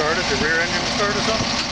started, the rear engine started something?